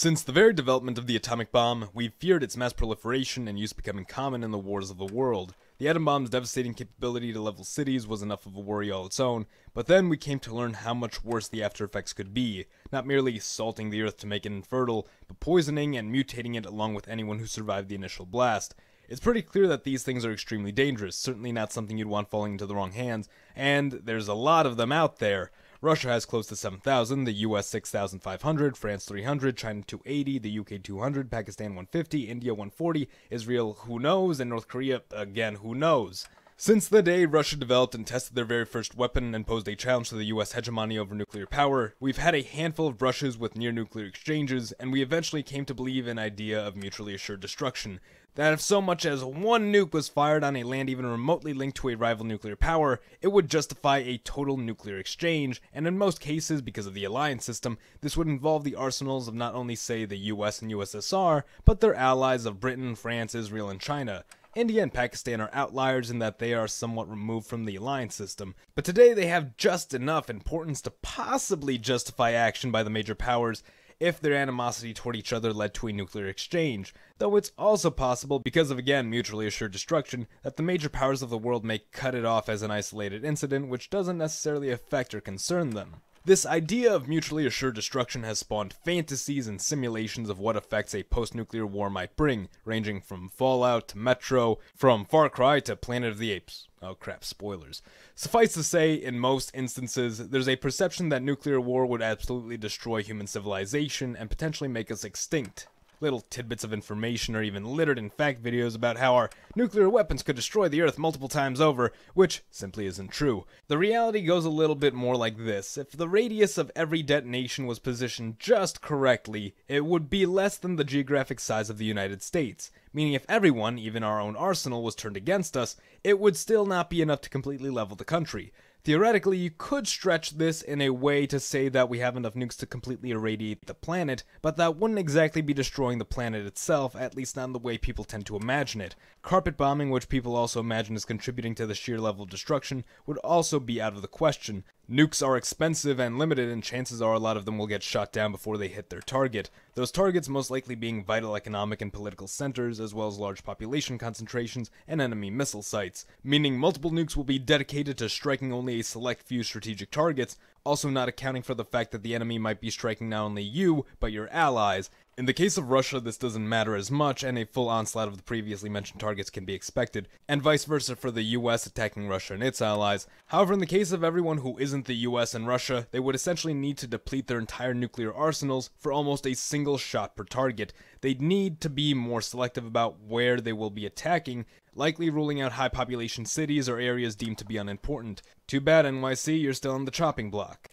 Since the very development of the atomic bomb, we've feared its mass proliferation and use becoming common in the wars of the world. The atom bomb's devastating capability to level cities was enough of a worry all its own, but then we came to learn how much worse the after effects could be, not merely salting the earth to make it infertile, but poisoning and mutating it along with anyone who survived the initial blast. It's pretty clear that these things are extremely dangerous, certainly not something you'd want falling into the wrong hands, and there's a lot of them out there. Russia has close to 7,000, the US 6,500, France 300, China 280, the UK 200, Pakistan 150, India 140, Israel who knows, and North Korea, again, who knows. Since the day Russia developed and tested their very first weapon and posed a challenge to the US hegemony over nuclear power, we've had a handful of brushes with near nuclear exchanges, and we eventually came to believe an idea of mutually assured destruction that if so much as one nuke was fired on a land even remotely linked to a rival nuclear power, it would justify a total nuclear exchange, and in most cases, because of the alliance system, this would involve the arsenals of not only, say, the US and USSR, but their allies of Britain, France, Israel, and China. India and Pakistan are outliers in that they are somewhat removed from the alliance system, but today they have just enough importance to possibly justify action by the major powers, if their animosity toward each other led to a nuclear exchange, though it's also possible, because of again mutually assured destruction, that the major powers of the world may cut it off as an isolated incident which doesn't necessarily affect or concern them. This idea of mutually assured destruction has spawned fantasies and simulations of what effects a post nuclear war might bring, ranging from Fallout to Metro, from Far Cry to Planet of the Apes. Oh crap, spoilers. Suffice to say, in most instances, there's a perception that nuclear war would absolutely destroy human civilization and potentially make us extinct. Little tidbits of information are even littered in fact videos about how our nuclear weapons could destroy the Earth multiple times over, which simply isn't true. The reality goes a little bit more like this. If the radius of every detonation was positioned just correctly, it would be less than the geographic size of the United States. Meaning if everyone, even our own arsenal, was turned against us, it would still not be enough to completely level the country. Theoretically, you could stretch this in a way to say that we have enough nukes to completely irradiate the planet, but that wouldn't exactly be destroying the planet itself, at least not in the way people tend to imagine it. Carpet bombing, which people also imagine is contributing to the sheer level of destruction, would also be out of the question. Nukes are expensive and limited, and chances are a lot of them will get shot down before they hit their target. Those targets most likely being vital economic and political centers, as well as large population concentrations and enemy missile sites, meaning multiple nukes will be dedicated to striking only a select few strategic targets, also not accounting for the fact that the enemy might be striking not only you, but your allies. In the case of Russia, this doesn't matter as much, and a full onslaught of the previously mentioned targets can be expected, and vice versa for the US attacking Russia and its allies. However, in the case of everyone who isn't the US and Russia, they would essentially need to deplete their entire nuclear arsenals for almost a single shot per target. They'd need to be more selective about where they will be attacking, likely ruling out high population cities or areas deemed to be unimportant. Too bad, NYC, you're still on the chopping block.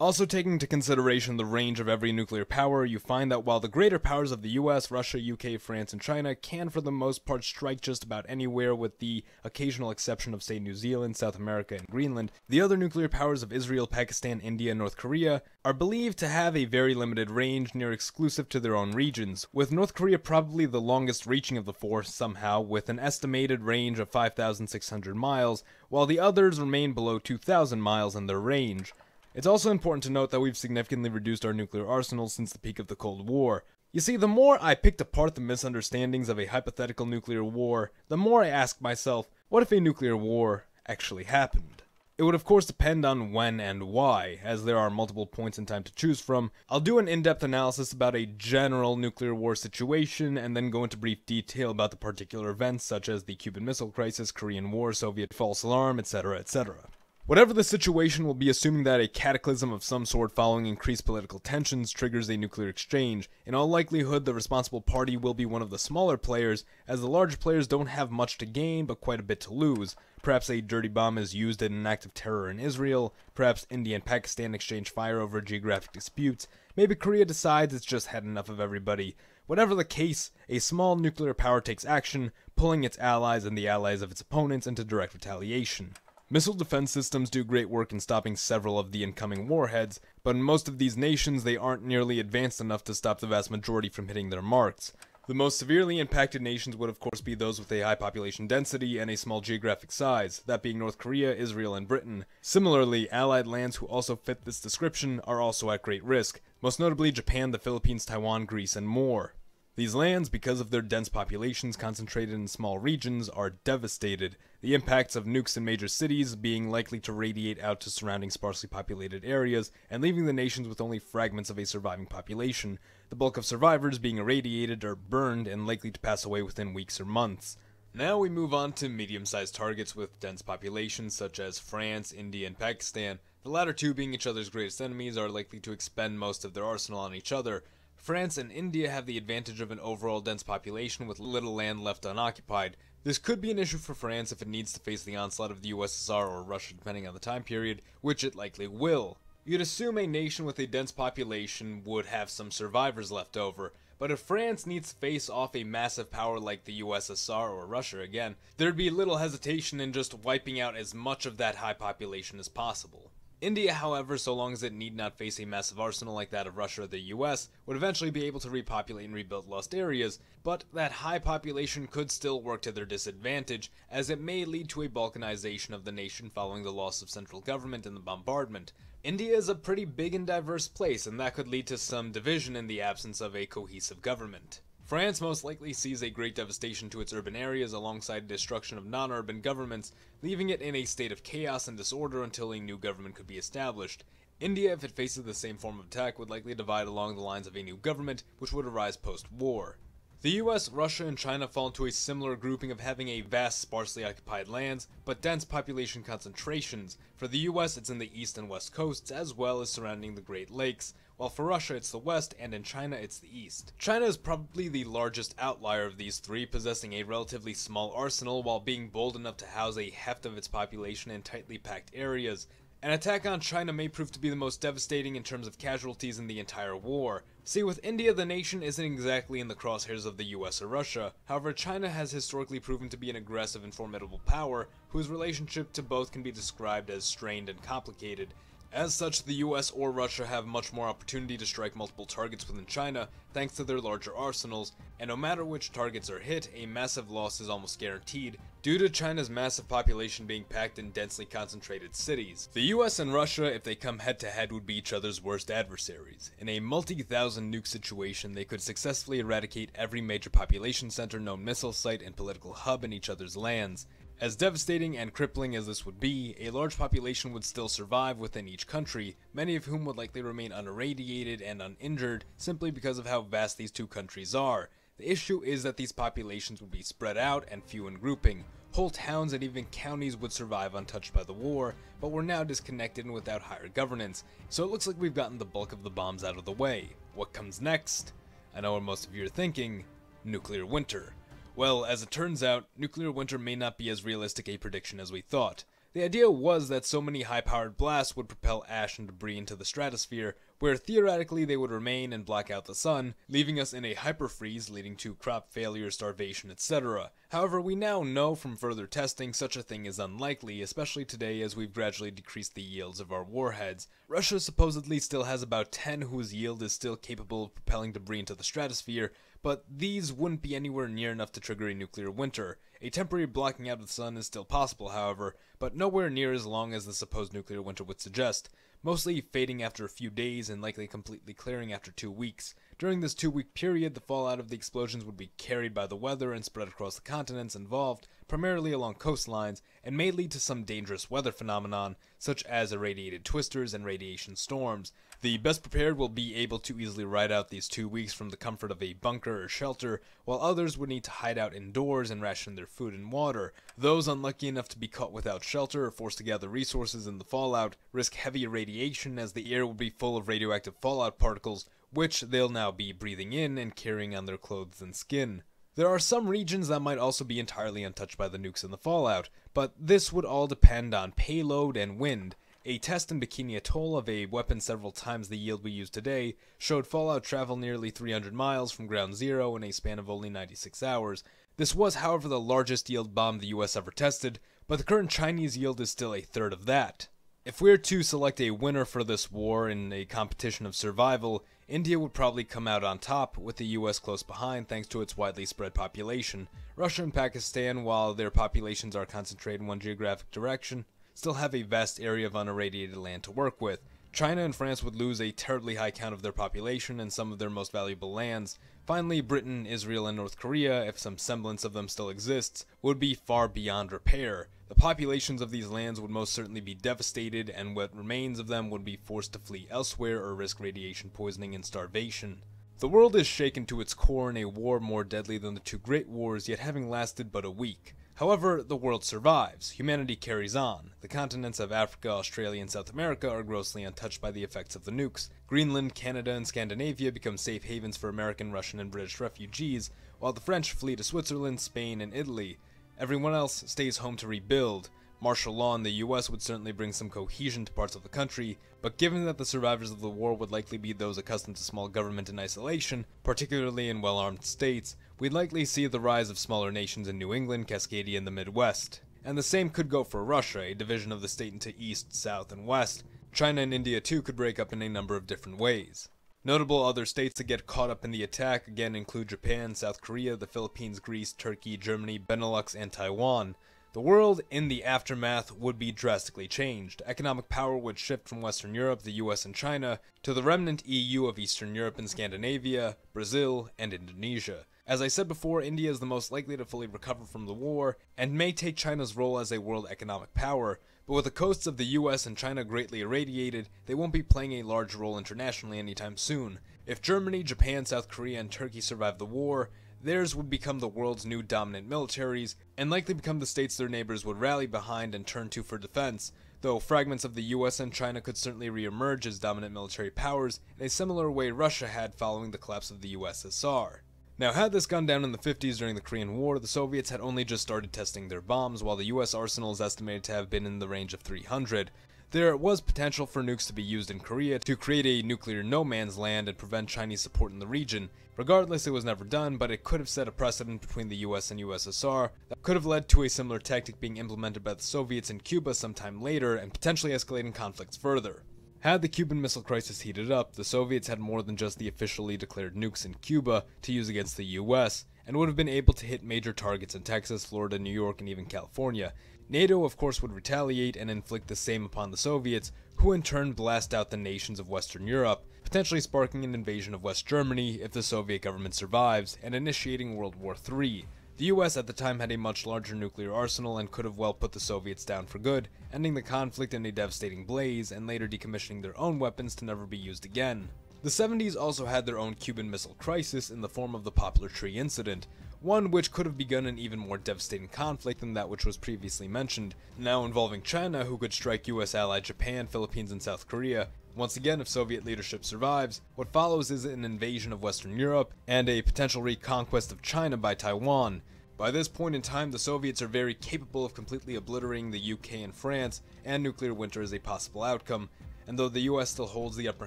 Also taking into consideration the range of every nuclear power, you find that while the greater powers of the US, Russia, UK, France, and China can for the most part strike just about anywhere with the occasional exception of say New Zealand, South America, and Greenland, the other nuclear powers of Israel, Pakistan, India, and North Korea are believed to have a very limited range near exclusive to their own regions, with North Korea probably the longest reaching of the four somehow with an estimated range of 5,600 miles, while the others remain below 2,000 miles in their range. It's also important to note that we've significantly reduced our nuclear arsenal since the peak of the Cold War. You see, the more I picked apart the misunderstandings of a hypothetical nuclear war, the more I asked myself, what if a nuclear war actually happened? It would of course depend on when and why, as there are multiple points in time to choose from. I'll do an in-depth analysis about a general nuclear war situation, and then go into brief detail about the particular events such as the Cuban Missile Crisis, Korean War, Soviet false alarm, etc., etc. Whatever the situation will be assuming that a cataclysm of some sort following increased political tensions triggers a nuclear exchange. In all likelihood, the responsible party will be one of the smaller players, as the large players don't have much to gain but quite a bit to lose. Perhaps a dirty bomb is used in an act of terror in Israel, perhaps India and Pakistan exchange fire over geographic disputes, maybe Korea decides it's just had enough of everybody. Whatever the case, a small nuclear power takes action, pulling its allies and the allies of its opponents into direct retaliation. Missile defense systems do great work in stopping several of the incoming warheads, but in most of these nations they aren't nearly advanced enough to stop the vast majority from hitting their marks. The most severely impacted nations would of course be those with a high population density and a small geographic size, that being North Korea, Israel, and Britain. Similarly, allied lands who also fit this description are also at great risk, most notably Japan, the Philippines, Taiwan, Greece, and more. These lands, because of their dense populations concentrated in small regions, are devastated, the impacts of nukes in major cities being likely to radiate out to surrounding sparsely populated areas and leaving the nations with only fragments of a surviving population, the bulk of survivors being irradiated or burned and likely to pass away within weeks or months. Now we move on to medium sized targets with dense populations such as France, India, and Pakistan. The latter two, being each other's greatest enemies, are likely to expend most of their arsenal on each other, France and India have the advantage of an overall dense population with little land left unoccupied. This could be an issue for France if it needs to face the onslaught of the USSR or Russia depending on the time period, which it likely will. You'd assume a nation with a dense population would have some survivors left over, but if France needs to face off a massive power like the USSR or Russia again, there'd be little hesitation in just wiping out as much of that high population as possible. India, however, so long as it need not face a massive arsenal like that of Russia or the US, would eventually be able to repopulate and rebuild lost areas, but that high population could still work to their disadvantage, as it may lead to a balkanization of the nation following the loss of central government in the bombardment. India is a pretty big and diverse place, and that could lead to some division in the absence of a cohesive government. France most likely sees a great devastation to its urban areas alongside destruction of non-urban governments, leaving it in a state of chaos and disorder until a new government could be established. India, if it faces the same form of attack, would likely divide along the lines of a new government, which would arise post-war. The US, Russia, and China fall into a similar grouping of having a vast, sparsely occupied lands, but dense population concentrations. For the US, it's in the east and west coasts, as well as surrounding the Great Lakes, while for Russia it's the west, and in China it's the east. China is probably the largest outlier of these three, possessing a relatively small arsenal while being bold enough to house a heft of its population in tightly packed areas. An attack on China may prove to be the most devastating in terms of casualties in the entire war. See, with India, the nation isn't exactly in the crosshairs of the US or Russia. However, China has historically proven to be an aggressive and formidable power, whose relationship to both can be described as strained and complicated. As such, the US or Russia have much more opportunity to strike multiple targets within China thanks to their larger arsenals, and no matter which targets are hit, a massive loss is almost guaranteed due to China's massive population being packed in densely concentrated cities. The US and Russia, if they come head to head, would be each other's worst adversaries. In a multi-thousand nuke situation, they could successfully eradicate every major population center, known missile site, and political hub in each other's lands. As devastating and crippling as this would be, a large population would still survive within each country, many of whom would likely remain unirradiated and uninjured simply because of how vast these two countries are. The issue is that these populations would be spread out and few in grouping. Whole towns and even counties would survive untouched by the war, but were now disconnected and without higher governance, so it looks like we've gotten the bulk of the bombs out of the way. What comes next? I know what most of you are thinking, nuclear winter. Well, as it turns out, nuclear winter may not be as realistic a prediction as we thought. The idea was that so many high powered blasts would propel ash and debris into the stratosphere, where theoretically they would remain and block out the sun, leaving us in a hyperfreeze leading to crop failure, starvation, etc. However, we now know from further testing such a thing is unlikely, especially today as we've gradually decreased the yields of our warheads. Russia supposedly still has about 10 whose yield is still capable of propelling debris into the stratosphere, but these wouldn't be anywhere near enough to trigger a nuclear winter. A temporary blocking out of the sun is still possible, however, but nowhere near as long as the supposed nuclear winter would suggest, mostly fading after a few days and likely completely clearing after two weeks. During this two week period, the fallout of the explosions would be carried by the weather and spread across the continents involved, primarily along coastlines, and may lead to some dangerous weather phenomenon, such as irradiated twisters and radiation storms. The best prepared will be able to easily ride out these two weeks from the comfort of a bunker or shelter, while others would need to hide out indoors and ration their food and water. Those unlucky enough to be caught without shelter or forced to gather resources in the fallout risk heavy irradiation as the air will be full of radioactive fallout particles, which they'll now be breathing in and carrying on their clothes and skin. There are some regions that might also be entirely untouched by the nukes and the fallout, but this would all depend on payload and wind. A test in Bikini Atoll of a weapon several times the yield we use today showed Fallout travel nearly 300 miles from ground zero in a span of only 96 hours. This was, however, the largest yield bomb the US ever tested, but the current Chinese yield is still a third of that. If we're to select a winner for this war in a competition of survival, India would probably come out on top, with the US close behind thanks to its widely spread population. Russia and Pakistan, while their populations are concentrated in one geographic direction, still have a vast area of unirradiated land to work with. China and France would lose a terribly high count of their population and some of their most valuable lands. Finally, Britain, Israel, and North Korea, if some semblance of them still exists, would be far beyond repair. The populations of these lands would most certainly be devastated, and what remains of them would be forced to flee elsewhere or risk radiation poisoning and starvation. The world is shaken to its core in a war more deadly than the two Great Wars, yet having lasted but a week. However, the world survives. Humanity carries on. The continents of Africa, Australia, and South America are grossly untouched by the effects of the nukes. Greenland, Canada, and Scandinavia become safe havens for American, Russian, and British refugees, while the French flee to Switzerland, Spain, and Italy. Everyone else stays home to rebuild. Martial law in the US would certainly bring some cohesion to parts of the country, but given that the survivors of the war would likely be those accustomed to small government and isolation, particularly in well armed states, we'd likely see the rise of smaller nations in New England, Cascadia, and the Midwest. And the same could go for Russia, a division of the state into East, South, and West. China and India too could break up in a number of different ways. Notable other states that get caught up in the attack again include Japan, South Korea, the Philippines, Greece, Turkey, Germany, Benelux, and Taiwan. The world in the aftermath would be drastically changed. Economic power would shift from Western Europe, the US, and China to the remnant EU of Eastern Europe and Scandinavia, Brazil, and Indonesia. As I said before, India is the most likely to fully recover from the war and may take China's role as a world economic power, but with the coasts of the US and China greatly irradiated, they won't be playing a large role internationally anytime soon. If Germany, Japan, South Korea, and Turkey survive the war, theirs would become the world's new dominant militaries, and likely become the states their neighbors would rally behind and turn to for defense, though fragments of the US and China could certainly re-emerge as dominant military powers in a similar way Russia had following the collapse of the USSR. Now, had this gone down in the 50s during the Korean War, the Soviets had only just started testing their bombs, while the US arsenal is estimated to have been in the range of 300. There was potential for nukes to be used in Korea to create a nuclear no man's land and prevent Chinese support in the region. Regardless, it was never done, but it could have set a precedent between the US and USSR that could have led to a similar tactic being implemented by the Soviets in Cuba sometime later and potentially escalating conflicts further. Had the Cuban Missile Crisis heated up, the Soviets had more than just the officially declared nukes in Cuba to use against the US, and would have been able to hit major targets in Texas, Florida, New York, and even California, NATO, of course, would retaliate and inflict the same upon the Soviets, who in turn blast out the nations of Western Europe, potentially sparking an invasion of West Germany if the Soviet government survives, and initiating World War III. The US at the time had a much larger nuclear arsenal and could have well put the Soviets down for good, ending the conflict in a devastating blaze and later decommissioning their own weapons to never be used again. The 70s also had their own Cuban Missile Crisis in the form of the Poplar Tree Incident, one which could have begun an even more devastating conflict than that which was previously mentioned, now involving China who could strike US ally Japan, Philippines, and South Korea. Once again, if Soviet leadership survives, what follows is an invasion of Western Europe and a potential reconquest of China by Taiwan. By this point in time, the Soviets are very capable of completely obliterating the UK and France, and nuclear winter is a possible outcome. And though the US still holds the upper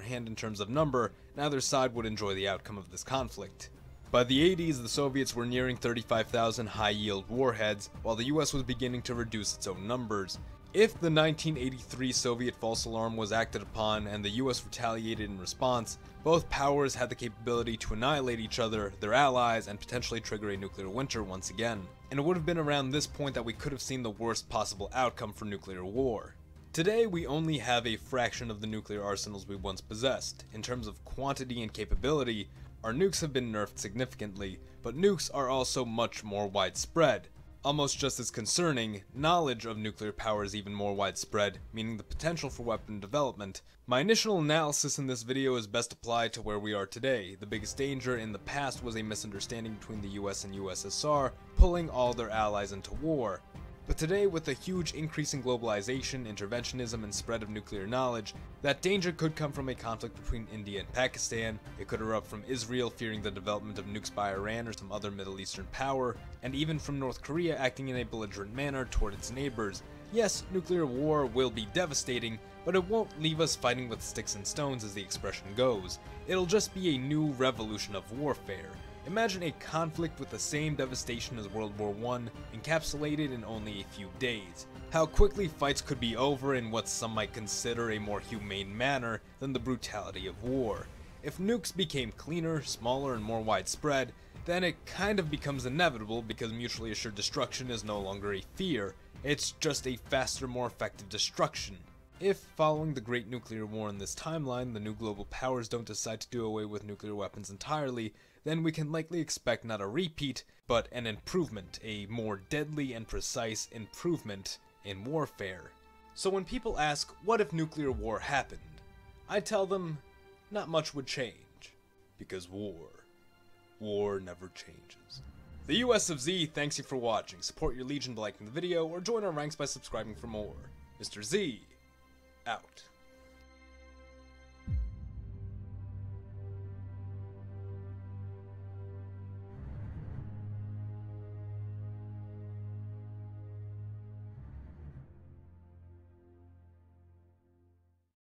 hand in terms of number, neither side would enjoy the outcome of this conflict. By the 80s, the Soviets were nearing 35,000 high-yield warheads, while the US was beginning to reduce its own numbers. If the 1983 Soviet false alarm was acted upon and the US retaliated in response, both powers had the capability to annihilate each other, their allies, and potentially trigger a nuclear winter once again. And it would have been around this point that we could have seen the worst possible outcome for nuclear war. Today, we only have a fraction of the nuclear arsenals we once possessed. In terms of quantity and capability, our nukes have been nerfed significantly, but nukes are also much more widespread. Almost just as concerning, knowledge of nuclear power is even more widespread, meaning the potential for weapon development. My initial analysis in this video is best applied to where we are today. The biggest danger in the past was a misunderstanding between the US and USSR, pulling all their allies into war. But today, with the huge increase in globalization, interventionism, and spread of nuclear knowledge, that danger could come from a conflict between India and Pakistan, it could erupt from Israel fearing the development of nukes by Iran or some other Middle Eastern power, and even from North Korea acting in a belligerent manner toward its neighbors. Yes, nuclear war will be devastating, but it won't leave us fighting with sticks and stones as the expression goes. It'll just be a new revolution of warfare. Imagine a conflict with the same devastation as World War I, encapsulated in only a few days. How quickly fights could be over in what some might consider a more humane manner than the brutality of war. If nukes became cleaner, smaller, and more widespread, then it kind of becomes inevitable because mutually assured destruction is no longer a fear, it's just a faster, more effective destruction. If, following the Great Nuclear War in this timeline, the new global powers don't decide to do away with nuclear weapons entirely, then we can likely expect not a repeat, but an improvement, a more deadly and precise improvement in warfare. So when people ask, what if nuclear war happened? I tell them, not much would change. Because war. War never changes. The US of Z thanks you for watching. Support your Legion by liking the video, or join our ranks by subscribing for more. Mr. Z, out.